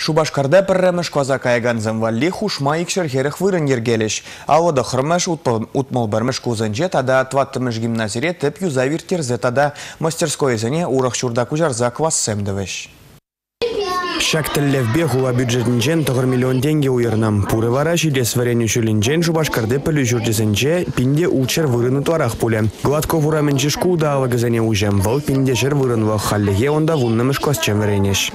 Шубашкарда пірріміш козака айганзым валли хушма икшергеріх вырын ергелеш. Ауыда хырмыш утмыл бірміш кузынже тада тваттымыш гимназире тіп юзавир терзе тада мастерской зіне урах шурда кужарза квас сэмдывыш. Шак тіллевбе хула бюджетінжен тұғыр миллион денге уйырнам. Пуры вара жилес варен үшілінжен жубашкарды пілі жүрдесінже пинде учер вырыны туарақ пуле. Гладко вурамен жешку да алығызене ужем. Вал пинде жер вырынлы халлеге онда вуннымыш көсчем варенеш.